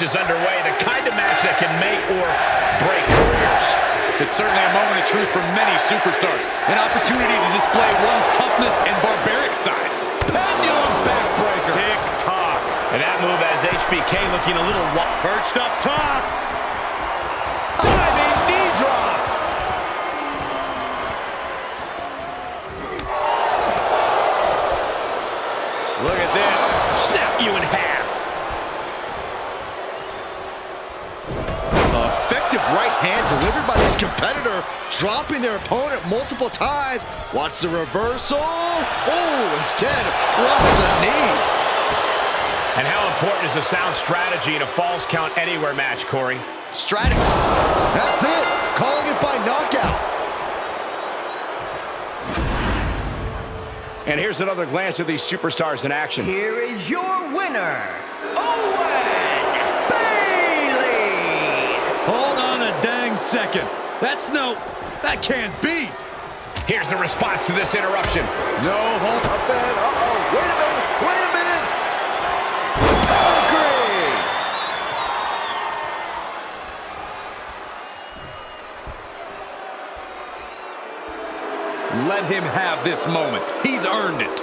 match is underway, the kind of match that can make or break careers. It's certainly a moment of truth for many superstars. An opportunity to display one's toughness and barbaric side. Pendulum backbreaker. Tick-tock. And that move has HBK looking a little perched up top. Hand delivered by this competitor, dropping their opponent multiple times. Watch the reversal. Oh, instead, watch the knee. And how important is a sound strategy in a falls count anywhere match, Corey? Strategy. That's it. Calling it by knockout. And here's another glance at these superstars in action. Here is your winner, Owen second. That's no... That can't be. Here's the response to this interruption. No, hold Up and, uh-oh, wait a minute, wait a minute. Pedigree. Let him have this moment. He's earned it.